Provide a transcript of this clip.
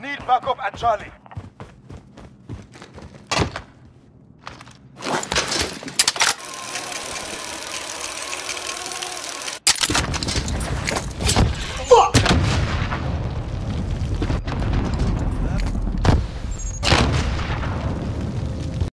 Need backup at Charlie.